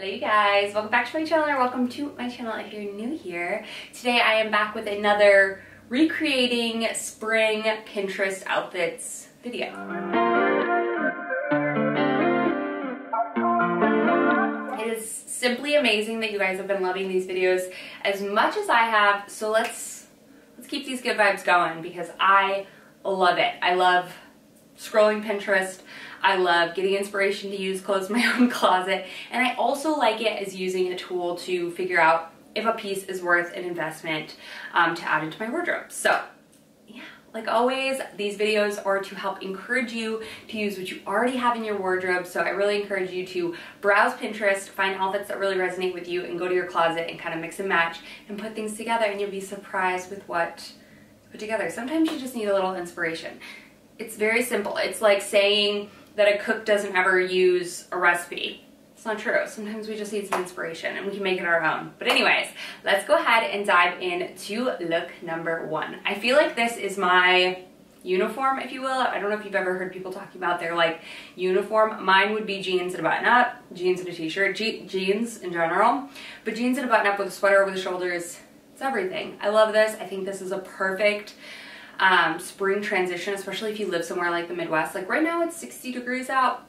Hello you guys, welcome back to my channel or welcome to my channel if you're new here. Today I am back with another recreating spring Pinterest outfits video. It is simply amazing that you guys have been loving these videos as much as I have, so let's let's keep these good vibes going because I love it. I love scrolling Pinterest. I love getting inspiration to use clothes in my own closet. And I also like it as using a tool to figure out if a piece is worth an investment um, to add into my wardrobe. So yeah, like always, these videos are to help encourage you to use what you already have in your wardrobe. So I really encourage you to browse Pinterest, find outfits that really resonate with you and go to your closet and kind of mix and match and put things together and you'll be surprised with what put together. Sometimes you just need a little inspiration. It's very simple. It's like saying that a cook doesn't ever use a recipe. It's not true. Sometimes we just need some inspiration and we can make it our own. But anyways, let's go ahead and dive into look number one. I feel like this is my uniform, if you will. I don't know if you've ever heard people talking about their like uniform. Mine would be jeans and a button up, jeans and a t-shirt, Je jeans in general. But jeans and a button up with a sweater over the shoulders, it's everything. I love this. I think this is a perfect um, spring transition, especially if you live somewhere like the Midwest. Like right now it's 60 degrees out.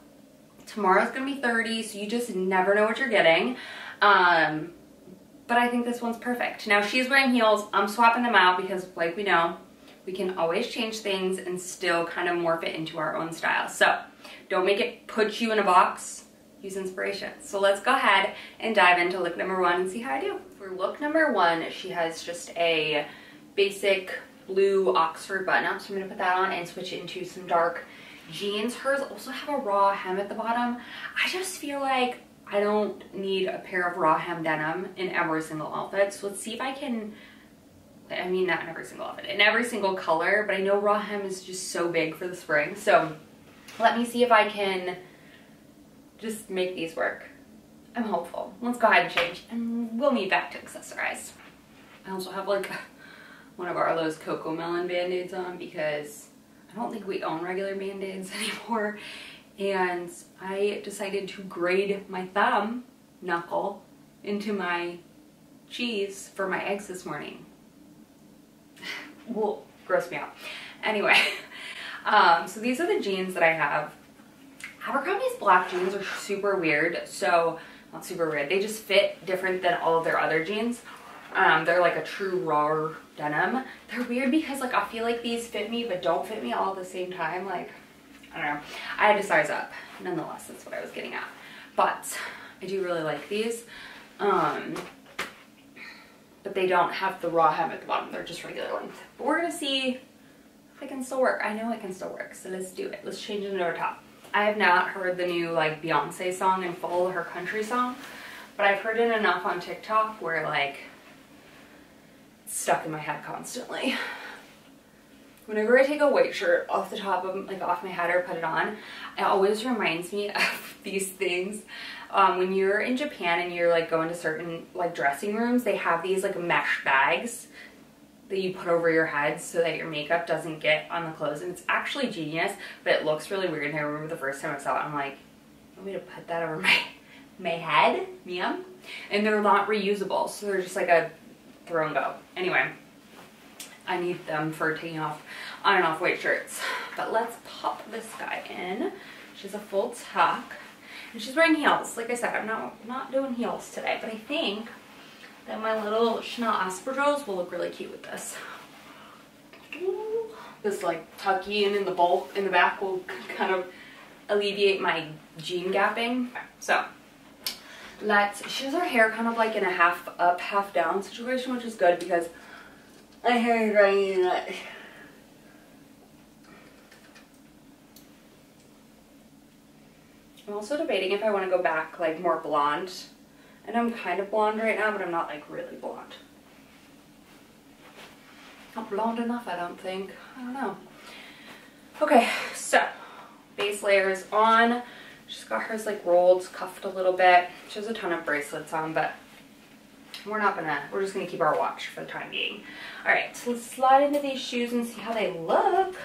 Tomorrow's gonna be 30, so you just never know what you're getting. Um, but I think this one's perfect. Now she's wearing heels. I'm swapping them out because like we know, we can always change things and still kind of morph it into our own style. So don't make it put you in a box, use inspiration. So let's go ahead and dive into look number one and see how I do. For look number one, she has just a basic blue Oxford button up. So I'm gonna put that on and switch it into some dark jeans. Hers also have a raw hem at the bottom. I just feel like I don't need a pair of raw hem denim in every single outfit. So let's see if I can, I mean not in every single outfit, in every single color, but I know raw hem is just so big for the spring. So let me see if I can just make these work. I'm hopeful. Let's go ahead and change and we'll meet back to accessorize. I also have like one of Arlo's Cocomelon band-aids on because I don't think we own regular band-aids anymore. And I decided to grade my thumb knuckle into my cheese for my eggs this morning. well, gross me out. Anyway, um, so these are the jeans that I have. Abercrombie's black jeans are super weird. So, not super weird. They just fit different than all of their other jeans. Um, they're like a true raw denim. They're weird because like I feel like these fit me but don't fit me all at the same time. Like, I don't know. I had to size up. Nonetheless, that's what I was getting at. But I do really like these. Um, but they don't have the raw hem at the bottom. They're just regular length. But we're to see if it can still work. I know it can still work. So let's do it. Let's change it into our top. I have not heard the new like Beyonce song in full, her country song. But I've heard it enough on TikTok where like stuck in my head constantly. Whenever I take a white shirt off the top of like off my head or put it on, it always reminds me of these things. Um, when you're in Japan and you're like going to certain like dressing rooms, they have these like mesh bags that you put over your head so that your makeup doesn't get on the clothes. And it's actually genius, but it looks really weird. And I remember the first time I saw it, I'm like, want me to put that over my my head, ma'am? And they're not reusable, so they're just like a throw and go. Anyway, I need them for taking off on and off white shirts. But let's pop this guy in. She's a full tuck. And she's wearing heels. Like I said, I'm not, not doing heels today, but I think that my little Chanel espadrilles will look really cute with this. This like tucky in in the bolt in the back will kind of alleviate my jean gapping. So let's, she has her hair kind of like in a half up, half down situation, which is good because my hair is running. I'm also debating if I want to go back like more blonde. And I'm kind of blonde right now, but I'm not like really blonde. Not blonde enough, I don't think. I don't know. Okay, so base layer is on. She's got hers like rolled, cuffed a little bit. She has a ton of bracelets on, but we're not gonna, we're just gonna keep our watch for the time being. All right, so let's slide into these shoes and see how they look.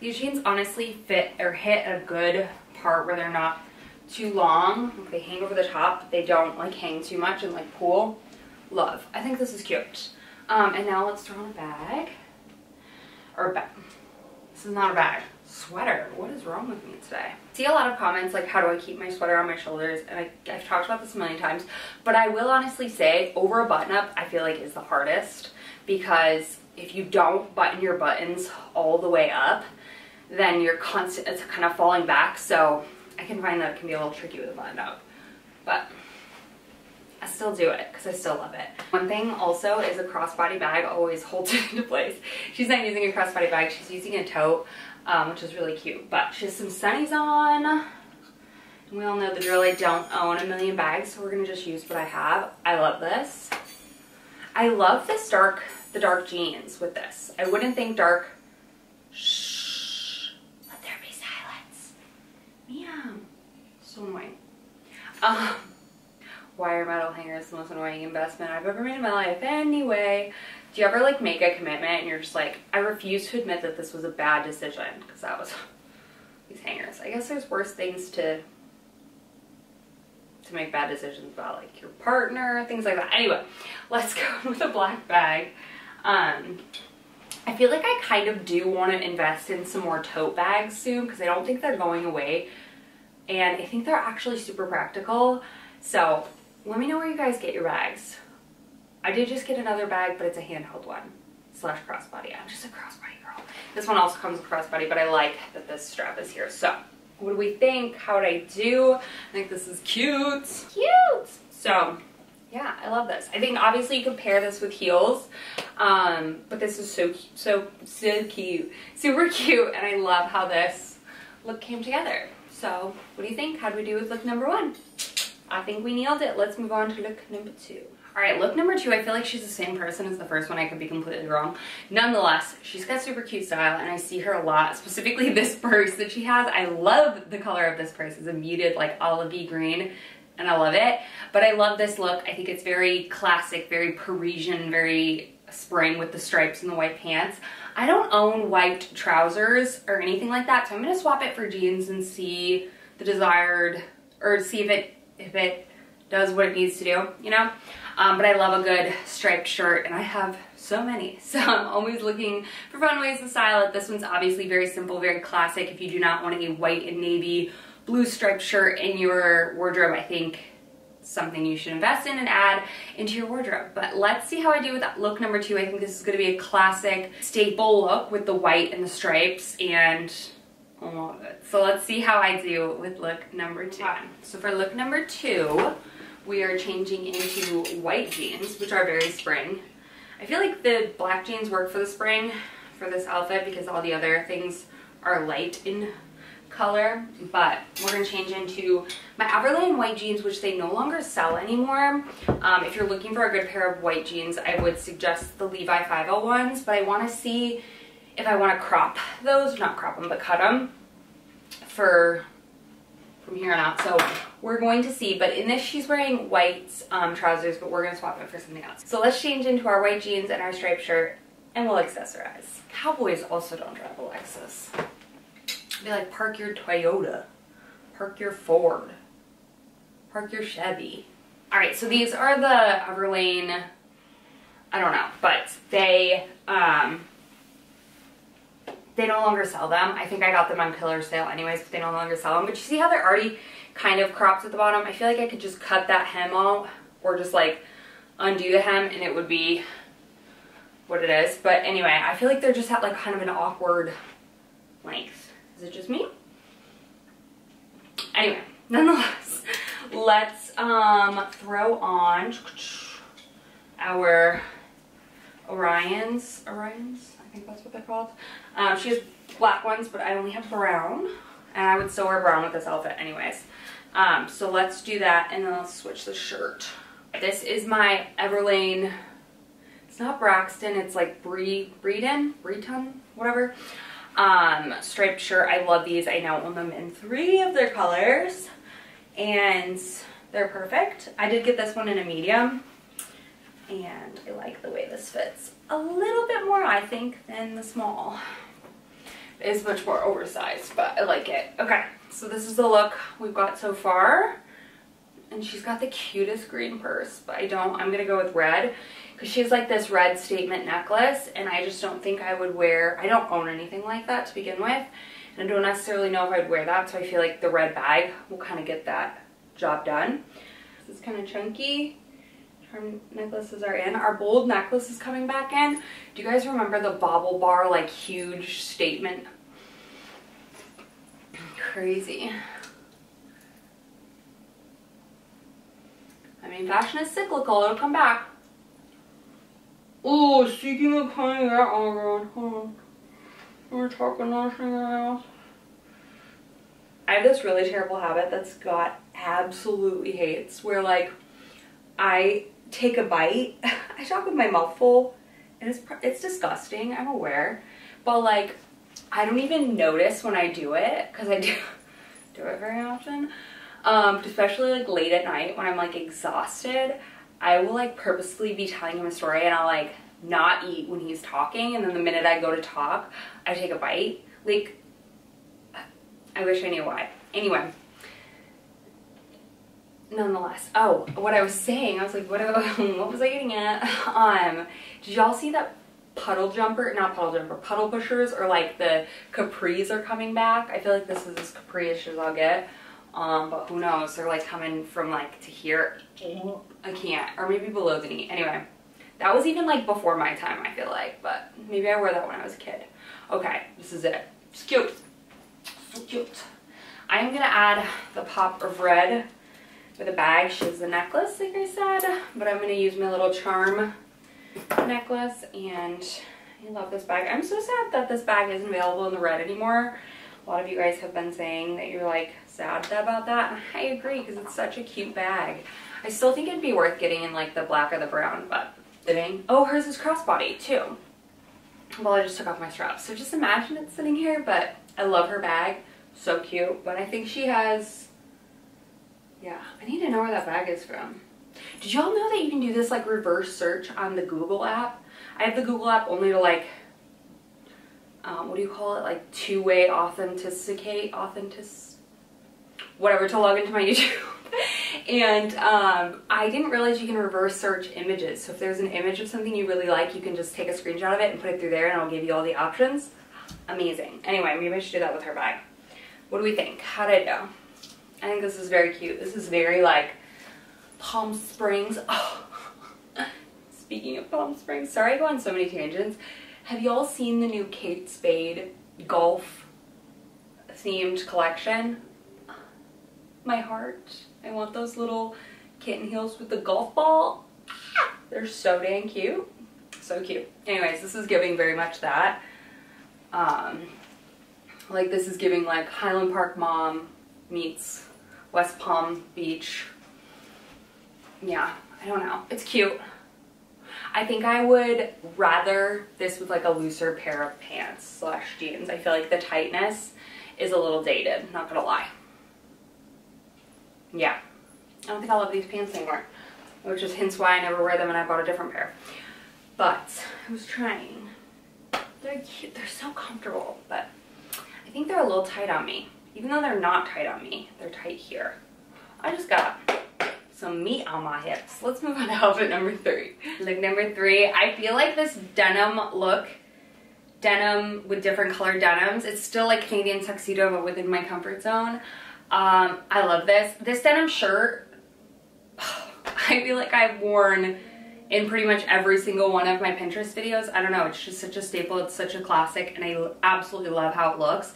These jeans honestly fit or hit a good part where they're not too long. They hang over the top, they don't like hang too much and like pull. Love. I think this is cute. Um, and now let's throw on a bag. Or bag. This is not a bag. Sweater. What is wrong with me today? see a lot of comments like how do I keep my sweater on my shoulders and I, I've talked about this a million times but I will honestly say over a button up I feel like is the hardest because if you don't button your buttons all the way up then you're constant it's kind of falling back so I can find that it can be a little tricky with a button up but I still do it because I still love it. One thing also is a crossbody bag always holds it into place. She's not using a crossbody bag, she's using a tote, um, which is really cute. But she has some sunnies on. And we all know the drill, I don't own a million bags, so we're gonna just use what I have. I love this. I love this dark, the dark jeans with this. I wouldn't think dark, shh, let there be silence. Meow, so annoying. Um, wire metal hanger is the most annoying investment I've ever made in my life anyway. Do you ever like make a commitment and you're just like, I refuse to admit that this was a bad decision because that was these hangers. I guess there's worse things to to make bad decisions about like your partner, things like that. Anyway, let's go with a black bag. Um, I feel like I kind of do want to invest in some more tote bags soon because I don't think they're going away. And I think they're actually super practical. So let me know where you guys get your bags. I did just get another bag, but it's a handheld one slash crossbody. I'm just a crossbody girl. This one also comes with crossbody, but I like that this strap is here. So what do we think? How would I do? I think this is cute. Cute! So yeah, I love this. I think obviously you can pair this with heels, um, but this is so, so, so cute. Super cute, and I love how this look came together. So what do you think? How do we do with look number one? I think we nailed it. Let's move on to look number two. All right, look number two, I feel like she's the same person as the first one. I could be completely wrong. Nonetheless, she's got super cute style and I see her a lot, specifically this purse that she has. I love the color of this purse. It's a muted like olivey green and I love it. But I love this look. I think it's very classic, very Parisian, very spring with the stripes and the white pants. I don't own white trousers or anything like that, so I'm gonna swap it for jeans and see the desired, or see if it if it does what it needs to do, you know? Um, but I love a good striped shirt and I have so many. So I'm always looking for fun ways to style it. This one's obviously very simple, very classic. If you do not want a white and navy blue striped shirt in your wardrobe, I think something you should invest in and add into your wardrobe. But let's see how I do with that look number two. I think this is gonna be a classic staple look with the white and the stripes and So let's see how I do with look number two. So for look number two, we are changing into white jeans, which are very spring. I feel like the black jeans work for the spring for this outfit because all the other things are light in color, but we're gonna change into my Everlane white jeans, which they no longer sell anymore. Um, if you're looking for a good pair of white jeans, I would suggest the Levi 501s, but I wanna see if I want to crop those, not crop them, but cut them for from here on out. So we're going to see, but in this she's wearing white um, trousers, but we're going to swap it for something else. So let's change into our white jeans and our striped shirt and we'll accessorize. Cowboys also don't drive a Lexus. They like park your Toyota, park your Ford, park your Chevy. All right, so these are the Everlane, I don't know, but they, um, they no longer sell them. I think I got them on pillar sale anyways, but they no longer sell them. But you see how they're already kind of cropped at the bottom? I feel like I could just cut that hem out or just like undo the hem and it would be what it is. But anyway, I feel like they're just at like kind of an awkward length. Is it just me? Anyway, nonetheless, let's um, throw on our Orions. Orions? Think that's what they're called. Um, she has black ones, but I only have brown. And I would still wear brown with this outfit anyways. Um, so let's do that and then I'll switch the shirt. This is my Everlane, it's not Braxton, it's like Bree, Breeden, Breton, whatever. Um, striped shirt, I love these. I now own them in three of their colors and they're perfect. I did get this one in a medium and I like the way this fits a little bit more, I think, than the small. is much more oversized, but I like it. Okay, so this is the look we've got so far. And she's got the cutest green purse, but I don't, I'm gonna go with red because she has like this red statement necklace and I just don't think I would wear, I don't own anything like that to begin with. And I don't necessarily know if I'd wear that, so I feel like the red bag will kind of get that job done. This is kind of chunky. Our necklaces are in. Our bold necklace is coming back in. Do you guys remember the BaubleBar like huge statement? Crazy. I mean, fashion is cyclical. It'll come back. Oh, speaking of coming out, oh god, hold on. We're talking nothing else. I have this really terrible habit that Scott absolutely hates where like I take a bite. I talk with my mouth full and it's, it's disgusting, I'm aware. But like, I don't even notice when I do it because I do, do it very often. Um, especially like late at night when I'm like exhausted, I will like purposely be telling him a story and I'll like not eat when he's talking and then the minute I go to talk, I take a bite. Like, I wish I knew why. Anyway, nonetheless. Oh, what I was saying, I was like, what, what was I getting at? Um, did y'all see that puddle jumper, not puddle jumper, puddle pushers or like the capris are coming back? I feel like this is as capri-ish as I'll get. Um, but who knows? They're like coming from like to here. I can't. Or maybe below the knee. Anyway, that was even like before my time, I feel like. But maybe I wore that when I was a kid. Okay, this is it. It's cute. So cute. I'm gonna add the pop of red with a bag. She has the necklace, like I said. But I'm gonna use my little charm necklace and I love this bag. I'm so sad that this bag isn't available in the red anymore. A lot of you guys have been saying that you're like sad about that. And I agree because it's such a cute bag. I still think it'd be worth getting in like the black or the brown, but fitting. Oh, hers is crossbody too. Well, I just took off my straps. So just imagine it sitting here, but I love her bag. So cute. But I think she has, yeah, I need to know where that bag is from. Did y'all know that you can do this like reverse search on the Google app? I have the Google app only to like um, what do you call it? Like two-way authenticate, authentic, whatever, to log into my YouTube. and um, I didn't realize you can reverse search images. So if there's an image of something you really like, you can just take a screenshot of it and put it through there and it'll give you all the options. Amazing. Anyway, maybe I should do that with her bag. What do we think? How did it go? I think this is very cute. This is very like Palm Springs. Oh. Speaking of Palm Springs, sorry I go on so many tangents. Have y'all seen the new Kate Spade golf themed collection? My heart. I want those little kitten heels with the golf ball. They're so dang cute. So cute. Anyways, this is giving very much that. Um, like this is giving like Highland Park mom meets West Palm Beach. Yeah, I don't know. It's cute. I think I would rather this with like a looser pair of pants slash jeans. I feel like the tightness is a little dated, not gonna lie. Yeah, I don't think I love these pants anymore, which is hence why I never wear them and I bought a different pair. But I was trying. They're cute, they're so comfortable, but I think they're a little tight on me. Even though they're not tight on me, they're tight here. I just got some meat on my hips. Let's move on to outfit number three. Look number three, I feel like this denim look, denim with different colored denims, it's still like Canadian tuxedo but within my comfort zone. Um, I love this. This denim shirt, I feel like I've worn in pretty much every single one of my Pinterest videos. I don't know, it's just such a staple, it's such a classic, and I absolutely love how it looks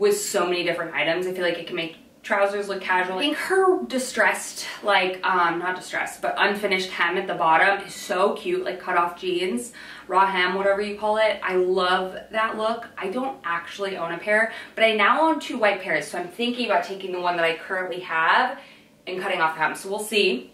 with so many different items. I feel like it can make trousers look casual. I think her distressed, like, um, not distressed, but unfinished hem at the bottom is so cute, like cut off jeans, raw hem, whatever you call it. I love that look. I don't actually own a pair, but I now own two white pairs, so I'm thinking about taking the one that I currently have and cutting off the hem. So we'll see,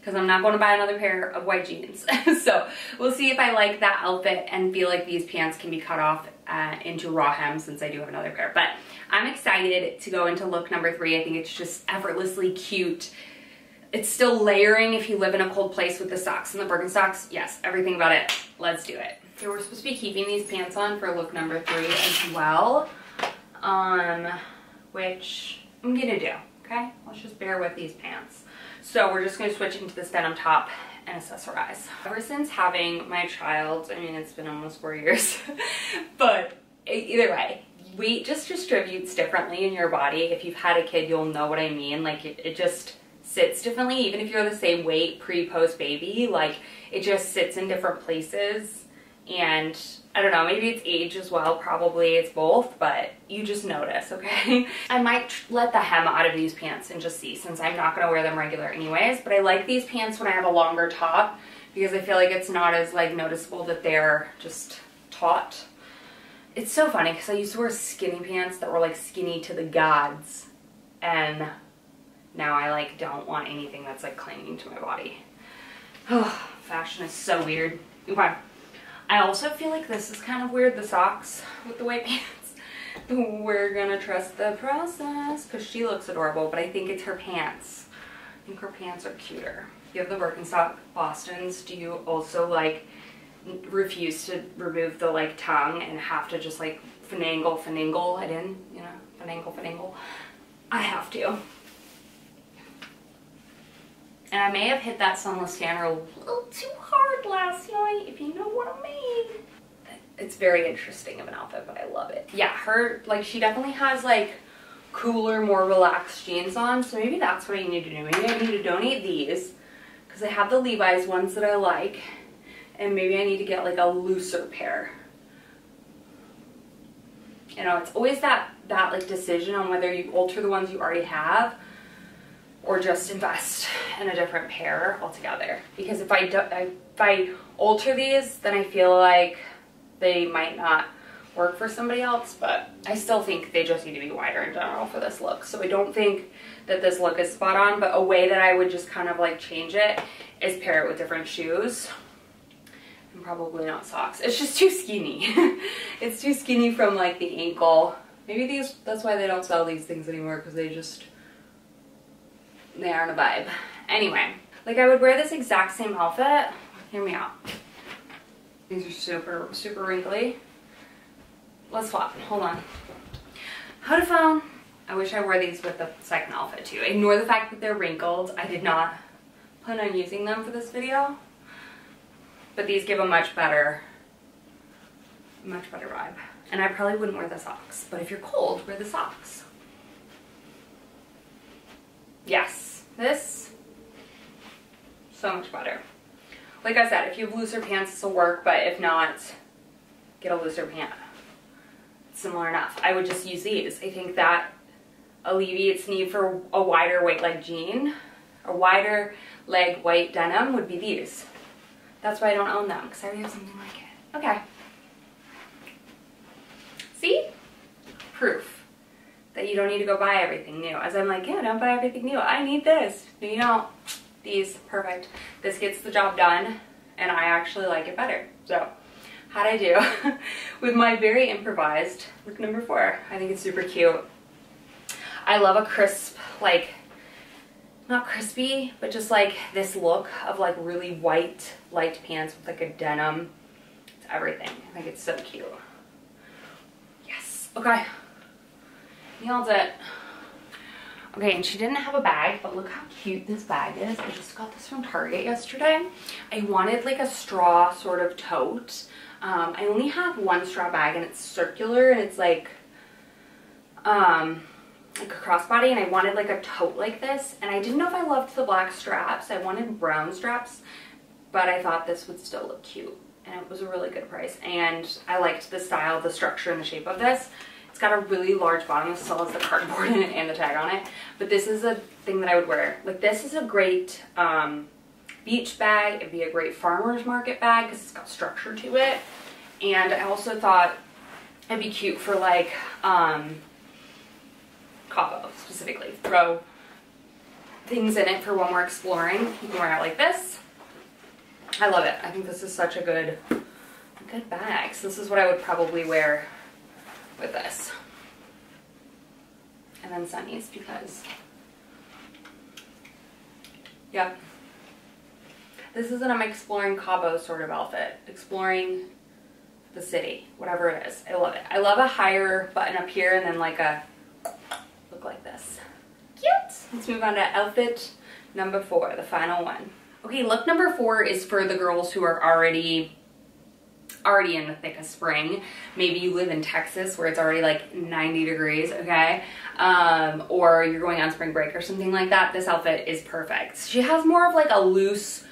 because I'm not going to buy another pair of white jeans. so we'll see if I like that outfit and feel like these pants can be cut off uh, into raw hem since I do have another pair. But I'm excited to go into look number three. I think it's just effortlessly cute. It's still layering if you live in a cold place with the socks and the Birkenstocks. Yes, everything about it. Let's do it. Okay, we're supposed to be keeping these pants on for look number three as well, um, which I'm gonna do, okay? Let's just bear with these pants. So we're just gonna switch into this denim top and accessorize. Ever since having my child, I mean, it's been almost four years, but either way, weight just distributes differently in your body. If you've had a kid, you'll know what I mean. Like it, it just sits differently, even if you're the same weight pre, post baby, like it just sits in different places. And I don't know, maybe it's age as well, probably it's both, but you just notice, okay? I might let the hem out of these pants and just see since I'm not gonna wear them regular anyways, but I like these pants when I have a longer top because I feel like it's not as like noticeable that they're just taut it's so funny because I used to wear skinny pants that were like skinny to the gods and now I like don't want anything that's like clinging to my body. Oh, fashion is so weird. Okay. I also feel like this is kind of weird, the socks with the white pants. We're gonna trust the process because she looks adorable, but I think it's her pants. I think her pants are cuter. You have the Birkenstock Bostons. Do you also like refuse to remove the like tongue and have to just like finagle finagle it in, you know, finagle finagle. I have to. And I may have hit that sunless tanner a little too hard last night, if you know what I mean. It's very interesting of an outfit, but I love it. Yeah, her, like, she definitely has, like, cooler, more relaxed jeans on, so maybe that's what I need to do. Maybe I need to donate these, because I have the Levi's ones that I like, and maybe I need to get like a looser pair. You know, it's always that, that like decision on whether you alter the ones you already have or just invest in a different pair altogether. Because if I, do, if I alter these, then I feel like they might not work for somebody else, but I still think they just need to be wider in general for this look. So I don't think that this look is spot on, but a way that I would just kind of like change it is pair it with different shoes and probably not socks. It's just too skinny. it's too skinny from like the ankle. Maybe these, that's why they don't sell these things anymore because they just, they aren't a vibe. Anyway, like I would wear this exact same outfit. Hear me out. These are super, super wrinkly. Let's swap, hold on. How to phone. I wish I wore these with the second outfit too. Ignore the fact that they're wrinkled. I did not plan on using them for this video. But these give a much better, much better vibe. And I probably wouldn't wear the socks, but if you're cold, wear the socks. Yes, this, so much better. Like I said, if you have looser pants, this will work, but if not, get a looser pant. similar enough. I would just use these. I think that alleviates need for a wider weight leg jean. A wider leg white denim would be these. That's why I don't own them, because I already have something like it. Okay. See? Proof that you don't need to go buy everything new. As I'm like, yeah, don't buy everything new. I need this. No, you don't. These, perfect. This gets the job done, and I actually like it better. So, how'd I do? With my very improvised look number four. I think it's super cute. I love a crisp, like, not crispy, but just like this look of like really white light pants with like a denim. It's everything. I think it's so cute. Yes. Okay. Nailed it. Okay, and she didn't have a bag, but look how cute this bag is. I just got this from Target yesterday. I wanted like a straw sort of tote. Um, I only have one straw bag and it's circular and it's like, um, like a crossbody and I wanted like a tote like this and I didn't know if I loved the black straps. I wanted brown straps, but I thought this would still look cute and it was a really good price and I liked the style, the structure, and the shape of this. It's got a really large bottom. Still has the cardboard in it and the tag on it, but this is a thing that I would wear. Like this is a great um, beach bag. It'd be a great farmer's market bag because it's got structure to it. And I also thought it'd be cute for like, um, Cabo specifically. Throw things in it for when we're exploring. You can wear it like this. I love it. I think this is such a good, good bag. So this is what I would probably wear with this. And then sunnies because, yep. This is an I'm exploring Cabo sort of outfit. Exploring the city, whatever it is. I love it. I love a higher button up here and then like a look like this. Cute. Let's move on to outfit number four, the final one. Okay, look number four is for the girls who are already already in the thick of spring. Maybe you live in Texas where it's already like 90 degrees, okay? Um, or you're going on spring break or something like that. This outfit is perfect. She has more of like a loose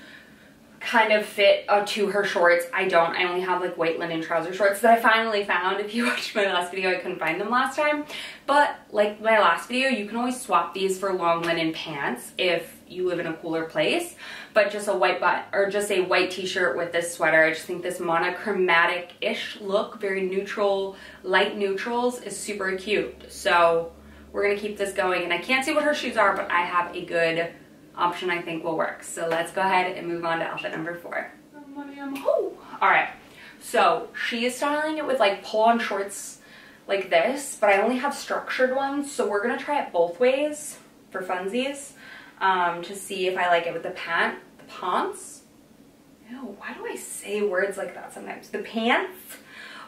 kind of fit uh, to her shorts. I don't. I only have like white linen trouser shorts that I finally found. If you watched my last video, I couldn't find them last time. But like my last video, you can always swap these for long linen pants if you live in a cooler place. But just a white butt or just a white t-shirt with this sweater. I just think this monochromatic-ish look, very neutral, light neutrals is super cute. So we're gonna keep this going. And I can't see what her shoes are, but I have a good option I think will work. So let's go ahead and move on to outfit number four. Oh, all right. So she is styling it with like pull-on shorts like this, but I only have structured ones. So we're gonna try it both ways for funsies um, to see if I like it with the pant, the pants. Ew, why do I say words like that sometimes? The pants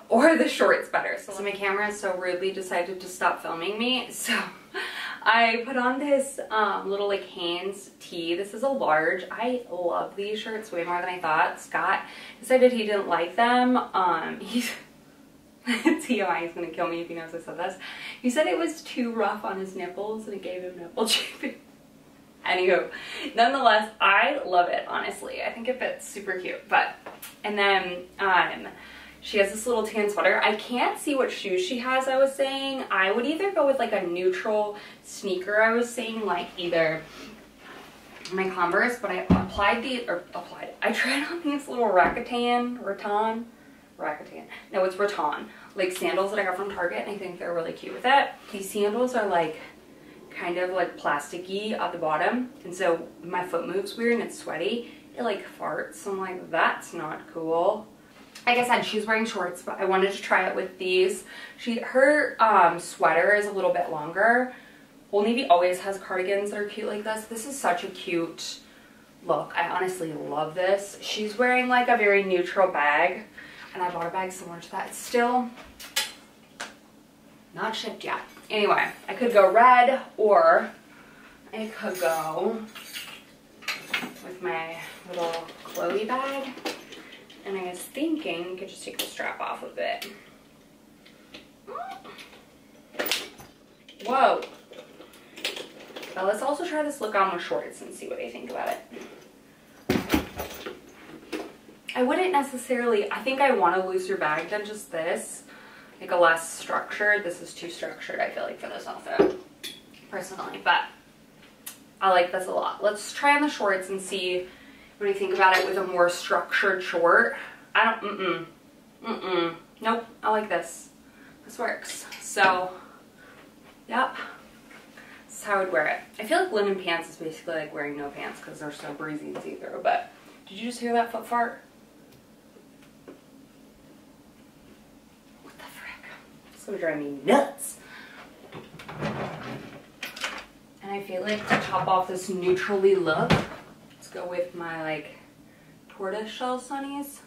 or the shorts better. So my camera so rudely decided to stop filming me. So I put on this um, little like Hanes tee. This is a large. I love these shirts way more than I thought. Scott decided he didn't like them. Um, he's TMI is gonna kill me if he knows I said this. He said it was too rough on his nipples and it gave him nipple chafing. Anywho, nonetheless, I love it, honestly. I think it fits super cute. But, and then, um, she has this little tan sweater. I can't see what shoes she has, I was saying. I would either go with like a neutral sneaker, I was saying, like either my Converse, but I applied the, or applied, I tried on these little Rakuten, Rattan, Rakuten, no, it's Rattan, like sandals that I got from Target, and I think they're really cute with it. These sandals are like kind of like plasticky at the bottom, and so my foot moves weird and it's sweaty. It like farts, I'm like, that's not cool like I said, she's wearing shorts, but I wanted to try it with these. She, Her um, sweater is a little bit longer. Old Navy always has cardigans that are cute like this. This is such a cute look. I honestly love this. She's wearing like a very neutral bag, and I bought a bag similar to that. It's still not shipped yet. Anyway, I could go red, or I could go with my little Chloe bag. And I was thinking you could just take the strap off of it. Whoa. Now let's also try this look on with shorts and see what I think about it. I wouldn't necessarily, I think I want a looser bag than just this. Like a less structured. This is too structured, I feel like, for this outfit. Personally, but I like this a lot. Let's try on the shorts and see what you think about it with a more structured short? I don't, mm-mm, mm-mm. Nope, I like this. This works. So, yep. This is how I would wear it. I feel like linen pants is basically like wearing no pants because they're so breezy and see-through, but did you just hear that foot fart? What the frick? Gonna drive me nuts. And I feel like to top off this neutrally look, let's go with my like tortoise shell sunnies,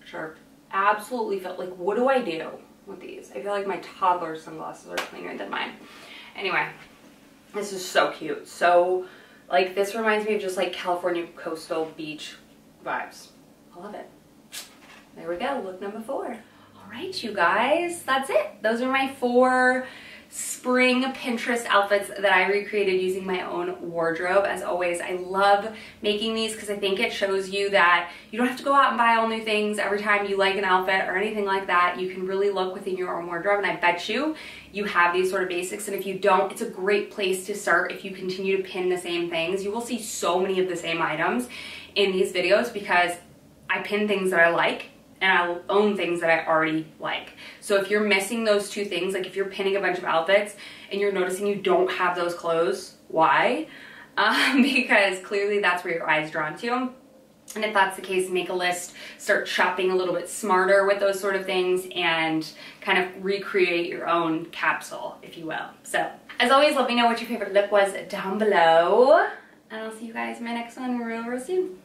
which are absolutely felt like, what do I do with these? I feel like my toddler sunglasses are cleaner than mine. Anyway, this is so cute. So like this reminds me of just like California coastal beach vibes. I love it. There we go, look number four. Right, you guys, that's it. Those are my four spring Pinterest outfits that I recreated using my own wardrobe. As always, I love making these because I think it shows you that you don't have to go out and buy all new things every time you like an outfit or anything like that. You can really look within your own wardrobe and I bet you you have these sort of basics and if you don't, it's a great place to start if you continue to pin the same things. You will see so many of the same items in these videos because I pin things that I like and I own things that I already like. So if you're missing those two things, like if you're pinning a bunch of outfits and you're noticing you don't have those clothes, why? Um, because clearly that's where your eye is drawn to. And if that's the case, make a list, start shopping a little bit smarter with those sort of things and kind of recreate your own capsule, if you will. So as always, let me know what your favorite look was down below. And I'll see you guys in my next one real, real soon.